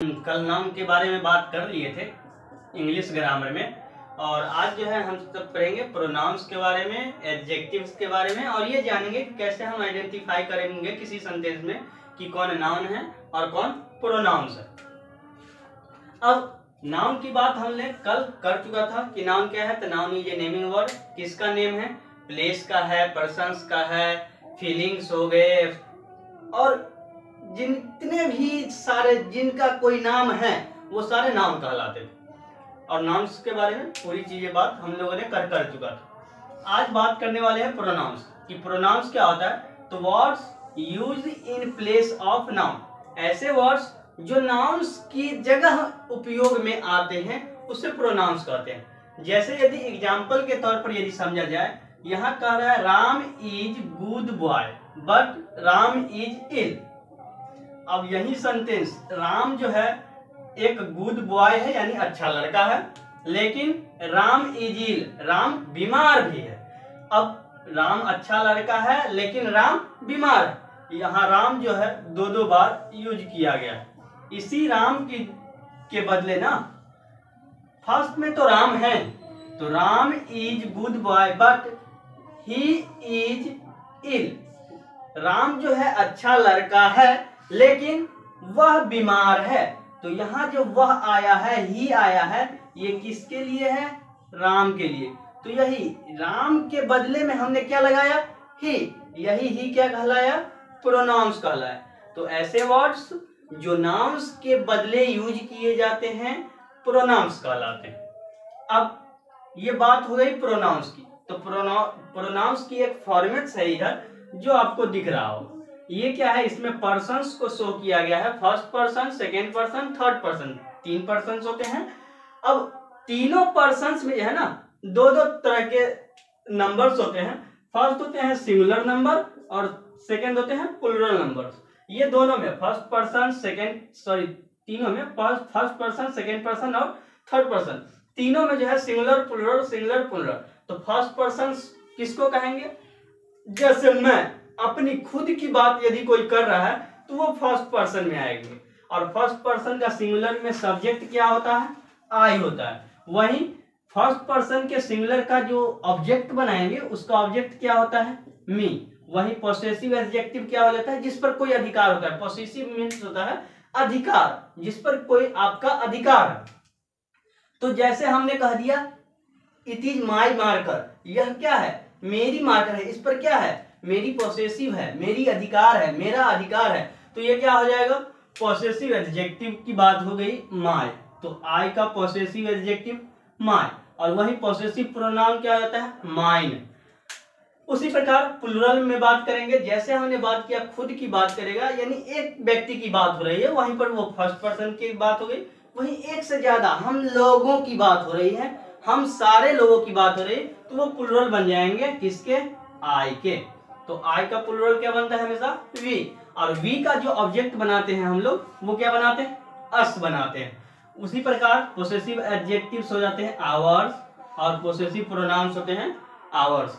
कल नाम के बारे में बात कर लिए थे, इंग्लिश ग्रामर में। और आज जो है, हम सब पढ़ेंगे प्रोनाउंस के बारे में, एडजेक्टिव्स के बारे में, और ये जानेंगे कैसे हम आइडेंटिफाई करेंगे किसी सेंटेंस में कि कौन नाउन है और कौन प्रोनाउंस है। अब नाउन की बात हमने कल कर चुका था कि नाउन क्या है तो नाउन ए नेमिंग वर्ड। किसका नेम है? प्लेस का है, पर्सन्स का है, फीलिंग्स हो गए, और जितने भी सारे जिनका कोई नाम है, वो सारे नाम कहलाते थे। और नाम्स के बारे में पूरी चीज़ें बात हम लोगों ने कर कर चुका था। आज बात करने वाले हैं प्रोनाउंस कि। प्रोनाउंस क्या होता है? तो words use in place of noun. ऐसे वर्ड्स जो नाउन्स की जगह उपयोग में आते हैं, उसे प्रोनाउंस कहते हैं। जैसे यदि एग्ज़ाम्पल के तौर पर यदि समझा जाए, यहाँ कह रहा है, Ram is good boy, but Ram is ill. अब यही सेंटेंस राम जो है, एक गुड बॉय है, यानी अच्छा लड़का है, लेकिन राम इजिल, राम बीमार भी है। अब राम अच्छा लड़का है, लेकिन राम बीमार यहाँ राम जो है दो दो बार यूज़ किया गया। इसी राम की, के बदले ना फ़र्स्ट में तो राम है तो Ram is good boy but he is ill Ram जो है अच्छा लड़का है लेकिन वह बीमार है। तो यहाँ जो वह आया है, ही आया है, ये किसके लिए है? राम के लिए। तो यही, राम के बदले में हमने क्या लगाया? ही। यही ही क्या कहलाया? प्रोनाउंस कहलाया। तो ऐसे वर्ड्स जो नाउंस के बदले यूज़ किए जाते हैं, प्रोनाउंस कहलाते हैं। अब ये बात हो गई प्रोनाउंस की। तो प्रोनाउंस की एक फॉर्मेट है इधर, जो आपको दिख रहा हो। ये क्या है? इसमें पर्सन्स को शो किया गया है। First person second person third person तीन पर्सन होते हैं। अब तीनों पर्सन में, है ना दो दो तरह के नंबर्स होते हैं। फ़र्स्ट होते हैं सिंगुलर नंबर और सेकेंड होते हैं प्लूरल नंबर ये दोनों में फ़र्स्ट पर्सन सेकेंड सॉरी तीनों में first first person second person और थर्ड पर्सन तीनों में जो है सिंगुलर प्लूरल सिंगुलर प्लूरल तो फ़र्स्ट पर्सन किसको कहेंगे? जैसे मैं। अपनी खुद की बात यदि कोई कर रहा है तो वो फ़र्स्ट पर्सन में आएगी। और फ़र्स्ट पर्सन का सिंगुलर में सब्जेक्ट क्या होता है? आई होता है। वही फ़र्स्ट पर्सन के सिंगुलर का जो ऑब्जेक्ट बनाएँगे, उसका ऑब्जेक्ट क्या होता है? मी वही पोसेसिव एडजेक्टिव क्या हो जाता है? जिस पर कोई अधिकार होता है। पोसेसिव मीन्स होता है अधिकार, जिस पर कोई आपका अधिकार तो जैसे हमने कह दिया इट इज़ माई मार्कर यह क्या है? मेरी मार्कर है। इस पर क्या है? मेरी पोसेसिव है, मेरी अधिकार है, मेरा अधिकार है। तो ये क्या हो जाएगा? पोसेसिव एडजेक्टिव की बात हो गई माय तो आई का पोसेसिव एडजेक्टिव माय और वही पोसेसिव प्रोनाउन क्या होता है? माइन उसी प्रकार प्लूरल में बात करेंगे। जैसे हमने बात किया, खुद की बात करेगा, यानी एक व्यक्ति की बात हो रही है, वहीं पर वो फ़र्स्ट पर्सन की बात हो गई। वहीं एक से ज़्यादा हम लोगों की बात हो रही है, हम सारे लोगों की बात हो रही है तो वो प्लूरल बन जाएँगे किसके? आई के। तो आई का प्लूरल क्या बनता है हमेशा? वी और वी का जो ऑब्जेक्ट बनाते हैं हम लोग, वो क्या बनाते हैं? अस बनाते हैं। उसी प्रकार पोसेसिव एडजेक्टिव्स हो जाते हैं आवर्स और पोसेसिव प्रोनाउंस होते हैं आवर्स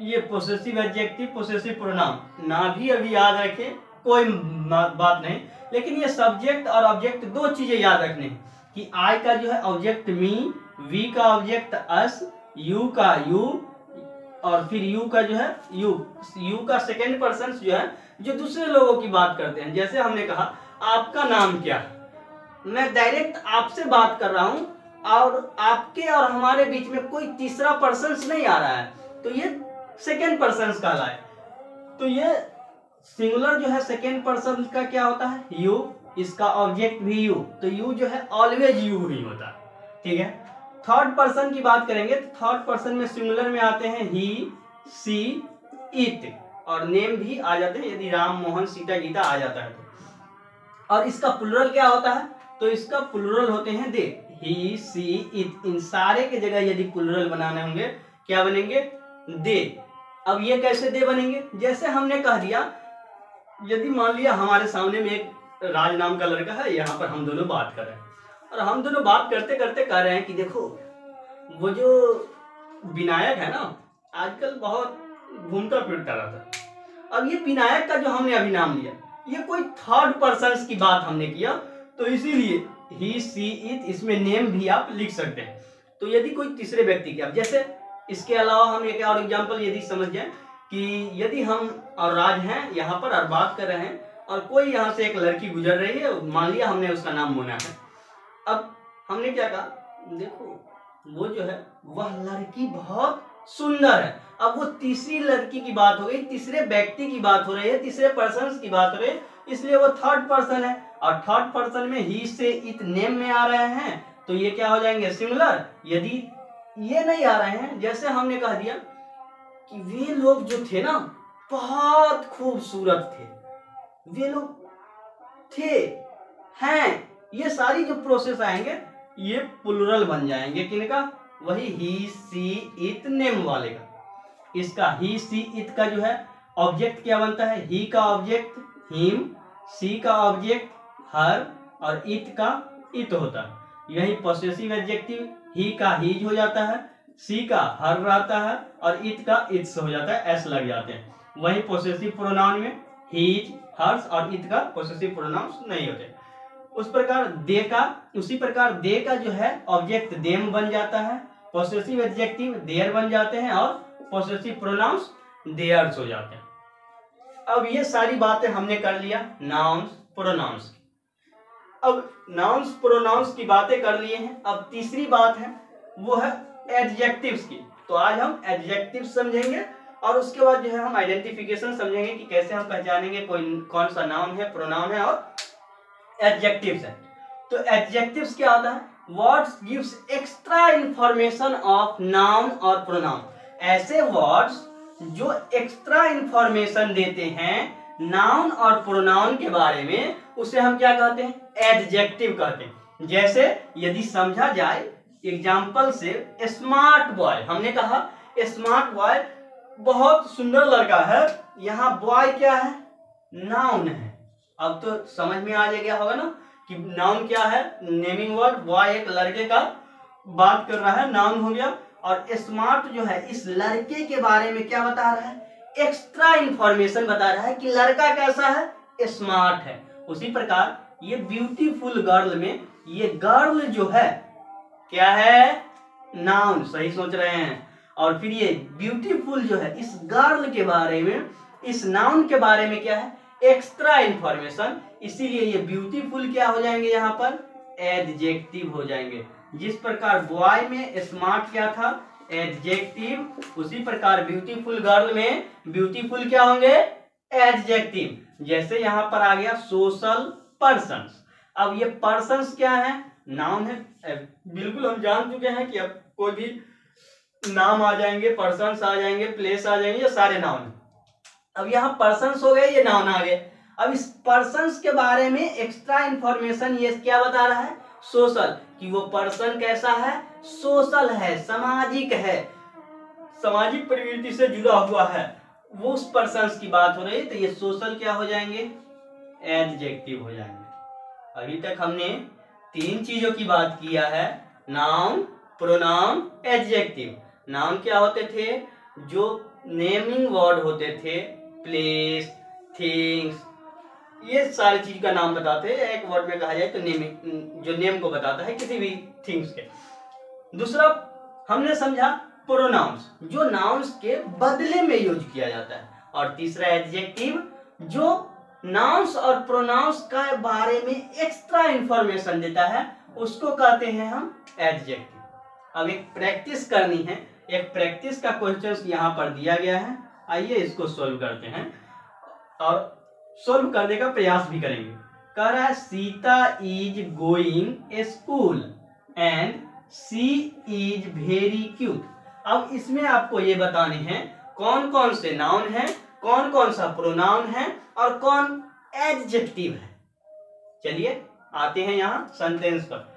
ये पोसेसिव एडजेक्टिव पोसेसिव प्रोनाउन ना भी अभी याद रखें, कोई बात नहीं। लेकिन ये सब्जेक्ट और ऑब्जेक्ट दो चीज़ें याद रखने। कि आई का जो है ऑब्जेक्ट मी वी का ऑब्जेक्ट अस यू का यू और फिर यू का जो है, यू यू का सेकेंड पर्सन जो है, जो दूसरे लोगों की बात करते हैं। जैसे हमने कहा, आपका नाम क्या? मैं डायरेक्ट आपसे बात कर रहा हूँ और आपके और हमारे बीच में कोई तीसरा पर्सन नहीं आ रहा है। तो ये सेकेंड पर्सन का कहलाए। तो ये सिंगुलर जो है सेकेंड पर्सन का क्या होता है? यू, इसका ऑब्जेक्ट भी यू। तो यू जो है ऑलवेज यू ही होता ठीक है? थर्ड पर्सन की बात करेंगे तो थर्ड पर्सन में सिंगुलर में आते हैं ही सी इट और नेम भी आ जाते हैं, यदि राम, मोहन, सीता, गीता आ जाता है तो। और इसका प्लूरल क्या होता है? तो इसका प्लूरल होते हैं दे ही सी इट इन सारे के जगह यदि प्लूरल बनाने होंगे, क्या बनेंगे? दे। अब ये कैसे दे बनेंगे? जैसे हमने कह दिया, यदि मान लिया हमारे सामने में एक राज नाम का लड़का है, यहाँ पर हम दोनों बात कर रहे हैं। और हम दोनों बात करते करते कह रहे हैं कि देखो, वो जो विनायक है ना, आजकल बहुत घूमता फिरता रहता अब ये विनायक का जो हमने अभी नाम लिया, ये कोई थर्ड पर्सन की बात हमने किया तो इसीलिए ही सी इट इसमें नेम भी आप लिख सकते हैं। तो यदि कोई तीसरे व्यक्ति की आप जैसे इसके अलावा हम एक और एग्जांपल यदि समझ जाए कि यदि हम और राज हैं, यहाँ पर और बात कर रहे हैं, और कोई यहाँ से एक लड़की गुजर रही है, मान लिया हमने उसका नाम मोना है हमने क्या कहा? देखो, वो जो है, वह लड़की बहुत सुंदर है। अब वो तीसरी लड़की की बात हो गई, तीसरे व्यक्ति की बात हो रही है, तीसरे पर्सन की बात हो रही है, इसलिए वो थर्ड पर्सन है। और थर्ड पर्सन में ही से इत नेम में आ रहे हैं तो ये क्या हो जाएँगे? सिमिलर यदि ये नहीं आ रहे हैं, जैसे हमने कह दिया कि वे लोग जो थे ना, बहुत खूबसूरत थे। वे लोग थे, हैं, ये सारी जो प्रोसेस आएँगे ये प्लुरल बन जाएँगे किनका वही ही सी इट नेम वाले का। इसका ही सी इट का जो है ऑब्जेक्ट क्या बनता है? ही का ऑब्जेक्ट हिम सी का ऑब्जेक्ट हर और इत का इत होता है। यही पॉसेसिव एडजेक्टिव ही का हीज हो जाता है सी का हर रहता है और इट का इट्स हो जाता है एस लग जाते हैं। वही पोसेसिव प्रोनाउन में हीज हर्स और इट का पोसेसिव प्रोनाउंस नहीं होते। उस प्रकार दे का, उसी प्रकार दे का जो है ऑब्जेक्ट देम बन जाता है पोसेसिव एडजेक्टिव देयर बन जाते हैं और पोसेसिव प्रोनाउंस देयर्स हो जाते हैं। अब ये सारी बातें हमने कर लिया नाउन्स प्रोनाउंस अब नाउन्स प्रोनाउंस की बातें कर लिए हैं। अब तीसरी बात है, वो है एडजेक्टिव्स की। तो आज हम एडजेक्टिव समझेंगे और उसके बाद जो है हम आइडेंटिफिकेशन समझेंगे कि कैसे हम पहचानेंगे कोई, कौन सा नाउन है प्रोनाउन है और एडजेक्टिव्स है। तो एडजेक्टिव्स क्या होता है? Words gives extra information of noun और प्रोनाउन ऐसे वर्ड्स जो एक्स्ट्रा इंफॉर्मेशन देते हैं नाउन और प्रोनाउन के बारे में, उसे हम क्या कहते हैं? एडजेक्टिव कहते हैं। जैसे यदि समझा जाए एग्ज़ाम्पल से स्मार्ट बॉय हमने कहा स्मार्ट बॉय बहुत सुंदर लड़का है, यहाँ बॉय क्या है? नाउन है। अब तो समझ में आ गया होगा ना, कि नाउन क्या है नेमिंग वर्ड बॉय एक लड़के का बात कर रहा है नाउन हो गया, और स्मार्ट जो है, इस लड़के के बारे में क्या बता रहा है? एक्स्ट्रा इंफॉर्मेशन बता रहा है कि लड़का कैसा है? स्मार्ट है। उसी प्रकार, ये ब्यूटीफुल गर्ल में, ये गर्ल जो है, क्या है? नाउन सही सोच रहे हैं। और फिर ये ब्यूटीफुल जो है, इस गर्ल के बारे में, इस नाउन के बारे में क्या है? एक्स्ट्रा इंफॉर्मेशन इसीलिए ये ब्यूटीफुल क्या हो जाएँगे यहाँ पर? एडजेक्टिव हो जाएँगे। जिस प्रकार बॉय में स्मार्ट क्या था? एडजेक्टिव उसी प्रकार ब्यूटीफुल गर्ल में ब्यूटीफुल क्या होंगे? एडजेक्टिव जैसे यहाँ पर आ गया सोशल पर्सन अब ये पर्सन क्या है? नाम है। बिल्कुल हम जान चुके हैं कि अब कोई भी नाम आ जाएँगे पर्सन आ जाएँगे प्लेस आ जाएँगे, ये सारे नाम अब यहाँ पर्सन हो गए, ये नाउन आ गए। अब इस पर्सन के बारे में एक्स्ट्रा इंफॉर्मेशन ये क्या बता रहा है? सोशल कि वो पर्सन कैसा है? सोशल है, सामाजिक है। सामाजिक प्रवृत्ति से जुड़ा हुआ है। वो उस पर्सन की बात हो रही है तो ये सोशल क्या हो जाएँगे? एडजेक्टिव हो जाएँगे। अभी तक हमने तीन चीज़ों की बात किया है। नाउन प्रोनाउन एडजेक्टिव नाउन क्या होते थे? जो नेमिंग वर्ड होते थे प्लेस थिंग्स ये सारी चीज़ का नाम बताते हैं, एक वर्ड में कहा जाए तो नेम जो नेम को बताता है किसी भी थिंग्स के। दूसरा, हमने समझा प्रोनाउंस जो नाउन्स के बदले में यूज़ किया जाता है। और तीसरा एडजेक्टिव जो नाउन्स और प्रोनाउंस का बारे में एक्स्ट्रा इंफॉर्मेशन देता है, उसको कहते हैं हम एडजेक्टिव अब एक प्रैक्टिस करनी है। एक प्रैक्टिस का क्वेश्चन यहाँ पर दिया गया है। आइए इसको सोल्व करते हैं। और सोल्व करने का प्रयास भी करेंगे। कह रहा है, Sita is going school and she is very cute अब इसमें आपको ये बताने हैं कौन कौन से नाउन है कौन कौन सा प्रोनाउन है और कौन एडजेक्टिव है। चलिए, आते हैं यहाँ सेंटेंस पर।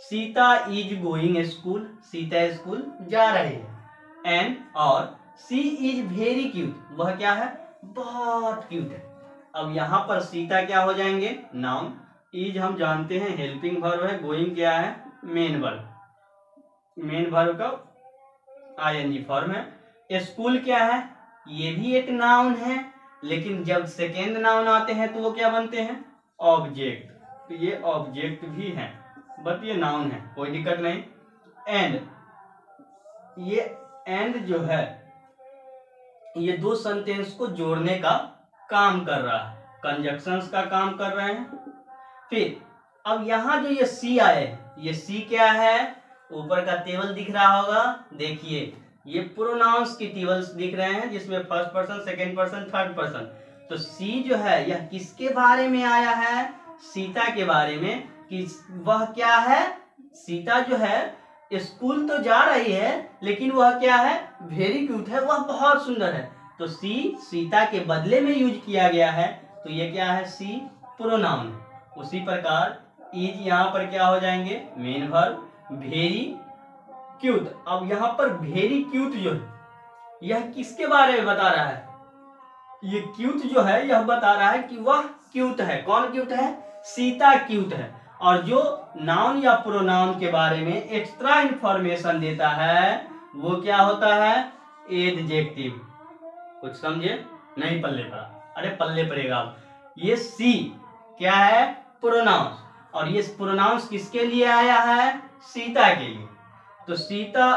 Sita is going school Sita school जा रहे हैं। एंड और सी इज़ वेरी क्यूट वह क्या है? बहुत क्यूट है। अब यहाँ पर सीता क्या हो जाएँगे? नाउन इज़ हम जानते हैं हेल्पिंग वर्ब है गोइंग क्या है? मेन वर्ब मेन वर्ब का आईएनजी फॉर्म है। स्कूल क्या है? ये भी एक नाउन है, लेकिन जब सेकेंड नाउन आते हैं तो वो क्या बनते हैं? ऑब्जेक्ट तो ये ऑब्जेक्ट भी है बट ये नाउन है। कोई दिक्कत नहीं। एंड ये एंड जो है ये दो सेंटेंस को जोड़ने का काम कर रहा है। कंजक्शंस का काम कर रहे हैं। फिर, अब यहाँ जो ये सी आए, ये सी क्या है? ऊपर का टेबल दिख रहा होगा। देखिए, ये प्रोनाउंस की टेबल्स दिख रहे हैं, जिसमें first person second person third person तो सी जो है, यह किसके बारे में आया है? सीता के बारे में। कि वह क्या है? सीता जो है स्कूल तो जा रही है, लेकिन वह क्या है? वेरी क्यूट है, वह बहुत सुंदर है। तो सी, सीता के बदले में यूज़ किया गया है। तो ये क्या है? सी प्रोनाउन उसी प्रकार इज़ यहाँ पर क्या हो जाएँगे? मेन भर वेरी क्यूट अब यहाँ पर वेरी क्यूट जो है, यह किसके बारे में बता रहा है? ये क्यूट जो है, यह बता रहा है कि वह क्यूट है। कौन क्यूट है? सीता क्यूट है। और जो नाउन या प्रोनाउन के बारे में एक्स्ट्रा इंफॉर्मेशन देता है, वो क्या होता है? एडजेक्टिव कुछ समझे? नहीं, पल्ले पड़ा। अरे, पल्ले पड़ेगा ये सी क्या है? प्रोनाउंस और ये प्रोनाउंस किसके लिए आया है? सीता के लिए। तो सीता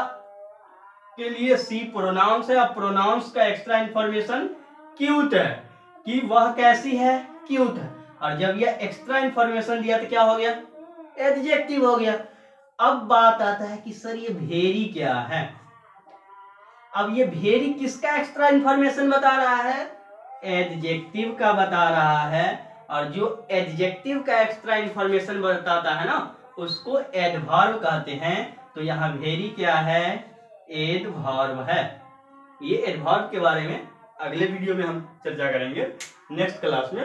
के लिए सी प्रोनाउंस है, और प्रोनाउंस का एक्स्ट्रा इंफॉर्मेशन क्यूट है। कि वह कैसी है? क्यूट है। और जब यह एक्स्ट्रा इंफॉर्मेशन दिया तो क्या हो गया? एडजेक्टिव हो गया। अब बात आता है कि सर ये भेरी क्या है? अब ये भेरी किसका एक्स्ट्रा इंफॉर्मेशन बता रहा है? एडजेक्टिव का बता रहा है। और जो एडजेक्टिव का एक्स्ट्रा इंफॉर्मेशन बताता है ना, उसको एडवर्ब कहते हैं। तो यहाँ भेरी क्या है? एडवर्ब है। ये एडवर्ब के बारे में अगले वीडियो में हम चर्चा करेंगे। नेक्स्ट क्लास में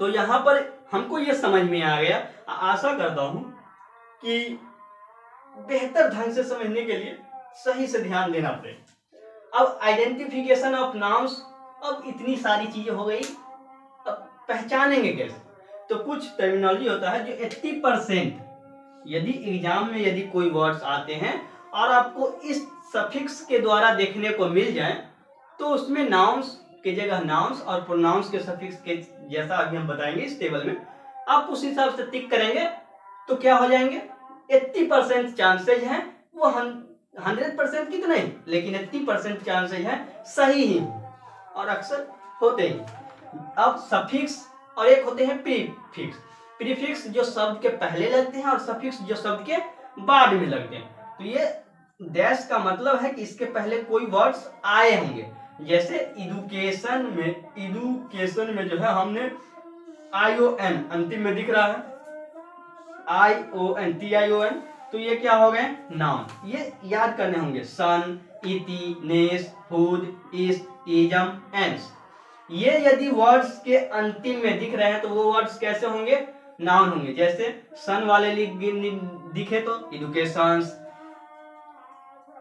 तो यहाँ पर हमको ये समझ में आ गया। आशा करता हूँ कि बेहतर ढंग से समझने के लिए सही से ध्यान देना पड़े। अब आइडेंटिफिकेशन ऑफ़ नाउंस अब इतनी सारी चीज़ें हो गई। अब पहचानेंगे कैसे? तो कुछ टर्मिनोलॉजी होता है जो 80 परसेंट यदि एग्ज़ाम में यदि कोई वर्ड्स आते हैं और आपको इस सफिक्स के द्वारा देखने को मिल जाए तो उसमें नाउंस के जगह नाउंस और प्रोनाउंस के सफिक्स के जैसा अभी हम बताएँगे इस टेबल में, आप उस हिसाब से टिक करेंगे तो क्या हो जाएँगे? एट्टी परसेंट चांसेज हैं, वो हंड्रेड परसेंट की तो नहीं, लेकिन एट्टी परसेंट चांसेज हैं, सही ही। और अक्सर होते ही। अब सफिक्स और एक होते हैं प्रीफिक्स प्रीफिक्स जो शब्द के पहले लगते हैं और सफिक्स जो शब्द के बाद में लगते हैं। तो ये डैश का मतलब है कि इसके पहले कोई वर्ड्स आए होंगे। जैसे एडुकेशन में एडुकेशन में जो है हमने आई ओ एन अंतिम में दिख रहा है। I O N T I O N तो ये क्या हो गए? नाउन ये याद करने होंगे। Sion ity ness hood ist ism ance ये यदि वर्ड्स के अंतिम में दिख रहे हैं तो वो वर्ड्स कैसे होंगे? नाउन होंगे। जैसे सन वाले दिखे तो एडुकेशन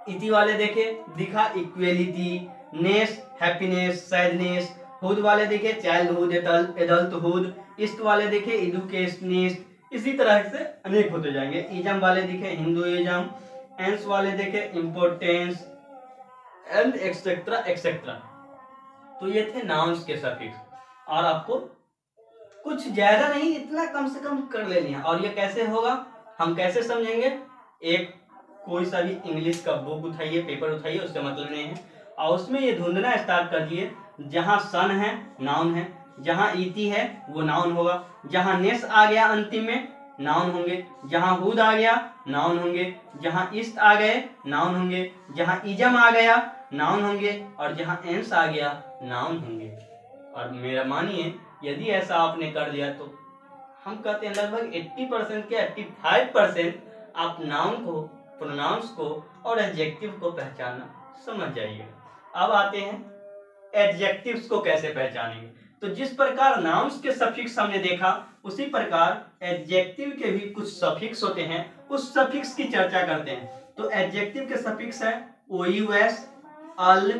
इति वाले देखे, दिखा इक्वेलिटी नेस, हैप्पीनेस, सैडनेस वाले चाइल्डहुड एडल्टहुड वाले इसी तरह से अनेक होते जाएँगे। इजम वाले दिखे एंस वाले देखे इम्पोर्टेंस, एंड एक्सेट्रा एक्सेट्रा तो ये थे नाउन्स के सफिक्स और आपको कुछ ज़्यादा नहीं, इतना कम से कम कर लेनी है। और ये कैसे होगा, हम कैसे समझेंगे? एक कोई सा भी इंग्लिश का बुक उठाइए पेपर उठाइए उससे मतलब नहीं है। और उसमें ये ढूंढना स्टार्ट कर दिए, जहाँ सन है, नाउन है, जहाँ ईटी है, वो नाउन होगा, जहाँ नेस आ गया अंतिम में, नाउन होंगे, जहाँ हुद आ गया, नाउन होंगे, जहाँ ईस्ट आ गए, नाउन होंगे, जहाँ इजम आ गया, नाउन होंगे, और जहाँ एंस आ गया, नाउन होंगे। और मेरा मानिए, यदि ऐसा आपने कर लिया तो हम कहते हैं लगभग 80 परसेंट के 85 परसेंट आप नाउन को, प्रोनाउंस को और एडजेक्टिव को पहचानना, समझ जाइएगा। अब आते हैं एडजेक्टिव्स को कैसे पहचानेंगे? तो जिस प्रकार नाउन्स के सफिक्स हमने देखा, उसी प्रकार एडजेक्टिव के भी कुछ सफिक्स होते हैं, उस सफिक्स की चर्चा करते हैं। तो एडजेक्टिव के सफिक्स है O U S al,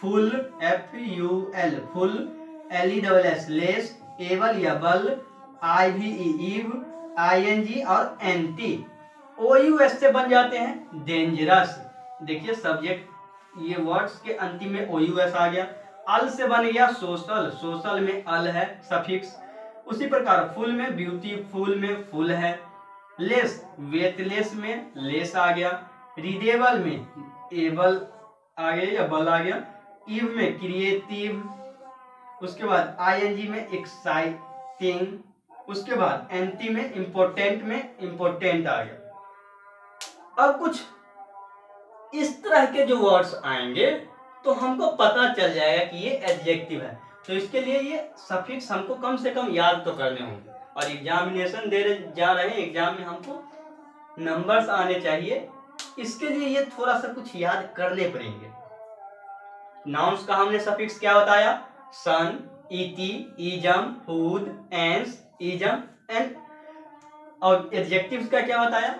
ful F U L ful L E double S less able या ble I V ive I N G और N T O U S से बन जाते हैं डेंजरस देखिए सब्जेक्ट ये वर्ड्स के अंतिम में ओ यू एस आ गया। अल से बन गया सोशल। सोशल में अल है, सफिक्स। उसी प्रकार फुल में ब्यूटीफुल में फुल है। लेस वेथलेस में लेस आ गया। रिडेबल में एबल आ गया या बल आ गया। इव में क्रिएटिव। उसके बाद आईएनजी में एक्साइटिंग। उसके बाद एंटी में इंपोर्टेंट में इंपोर्टेंट आ गया। अब कुछ इस तरह के जो वर्ड्स आएँगे तो हमको पता चल जाएगा कि ये एडजेक्टिव है। तो इसके लिए ये सफिक्स हमको कम से कम याद तो करने होंगे। और एग्जामिनेशन दे जा रहे हैं एग्ज़ाम में हमको नंबर्स आने चाहिए। इसके लिए ये थोड़ा सा कुछ याद करने पड़ेंगे। नाउन्स का हमने सफिक्स क्या बताया? Sion ity ism hood ance ism and और एडजेक्टिव्स का क्या बताया?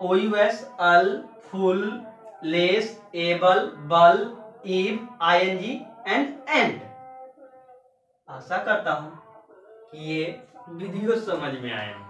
OUS al ful less, able, ble ive ING and and. आशा करता हूँ कि ये वीडियो समझ में आया।